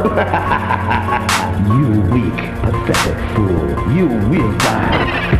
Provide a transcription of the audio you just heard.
you weak, pathetic fool. You will die.